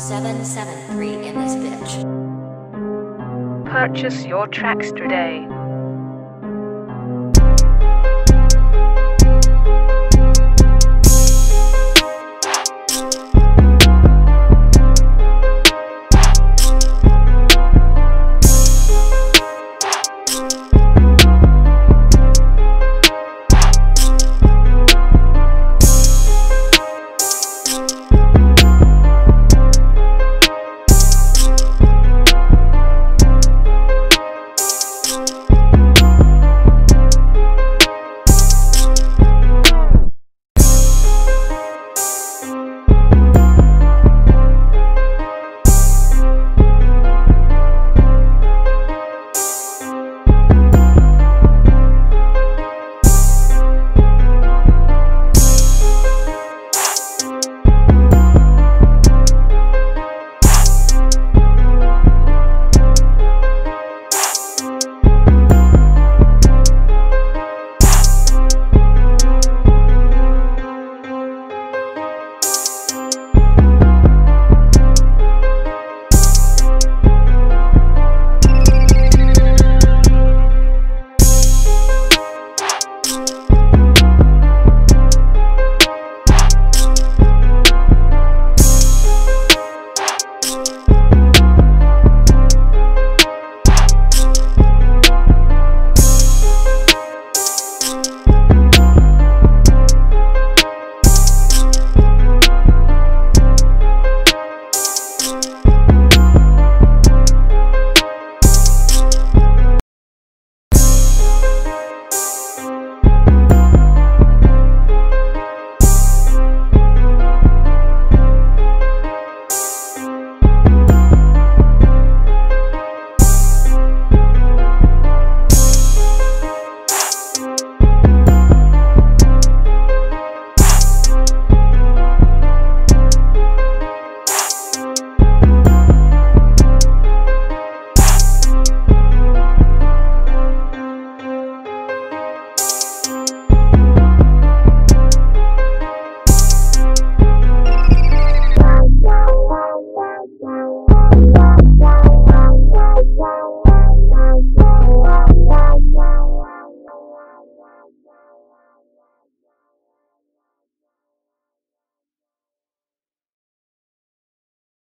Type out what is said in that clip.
773 in this bitch. Purchase your tracks today.